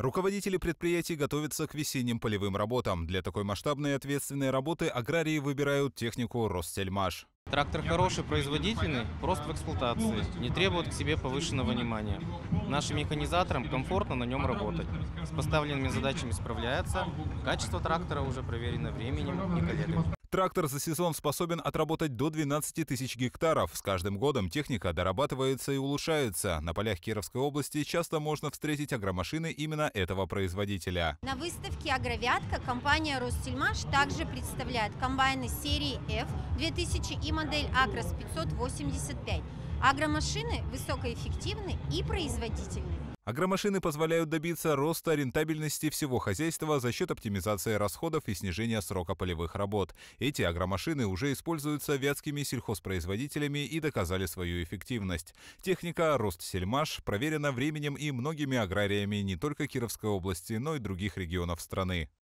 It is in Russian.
Руководители предприятий готовятся к весенним полевым работам. Для такой масштабной и ответственной работы аграрии выбирают технику «Ростсельмаш». Трактор хороший, производительный, прост в эксплуатации, не требует к себе повышенного внимания. Нашим механизаторам комфортно на нем работать. С поставленными задачами справляется. Качество трактора уже проверено временем и коллегами. Трактор за сезон способен отработать до 12 тысяч гектаров. С каждым годом техника дорабатывается и улучшается. На полях Кировской области часто можно встретить агромашины именно этого производителя. На выставке «Агровятка» компания «Ростельмаш» также представляет комбайны серии F 2000 и модель «Акрос 585». Агромашины высокоэффективны и производительны. Агромашины позволяют добиться роста рентабельности всего хозяйства за счет оптимизации расходов и снижения срока полевых работ. Эти агромашины уже используются вятскими сельхозпроизводителями и доказали свою эффективность. Техника «Ростсельмаш» проверена временем и многими аграриями не только Кировской области, но и других регионов страны.